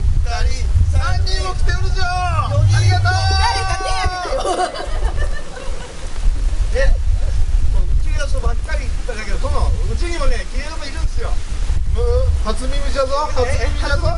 人も来てる誰か手挙げてね。もううちのばっかりっただけどそのうちにもね消えもいるんですよ。初耳じゃぞ初耳じゃぞ。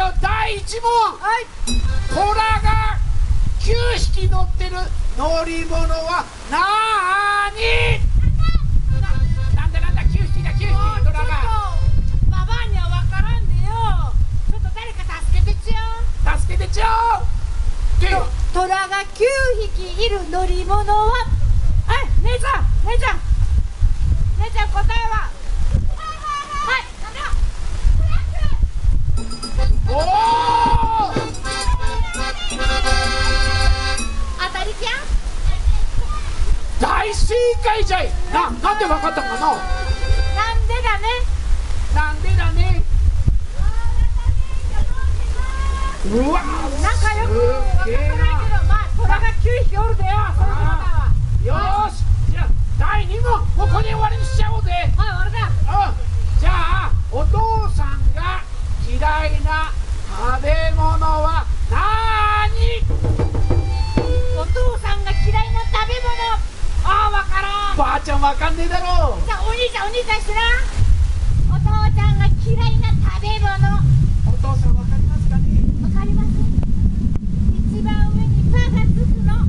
よ第1問、はい、虎が9匹乗ってる乗り物はなーに？だだ匹だ匹。が。にはからんでよ。ちょっと誰か助けてちょう助けてちょうトラが9匹いる乗り物は。はい姉ちゃん姉ちゃん。姉ちゃん答えは？たりじゃ大正解じゃい。ななんで分かったかな？なんでだね？なんでだね？うわ仲良くわからないけどまあ虎が匹おるでよよしじゃあ第二問ここれ終わりにしちゃおうぜ。はい終わりだ、うん、じゃあお父さんが嫌いな食べ物はなお父さんが嫌いな食べ物。ああわからん。ばあちゃんわかんねえだろ。じゃあお兄ちゃんお兄ちゃん知らんお父ちゃんが嫌いな食べ物。お父さんわかりますかね？わかります。一番上にパがつくの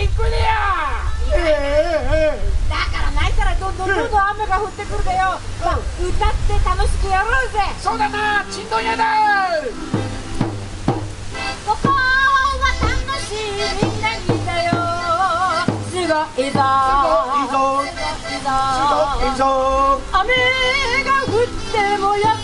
行くでやえええだから泣いたらどんどんどんどん雨が降ってくるでよ、まあ、歌って楽しくやろうぜ。えそうだなちんどん屋だ。ここは楽しいみんなにだよ。すごいぞ。すごいぞ。すごいぞ。雨が降ってもや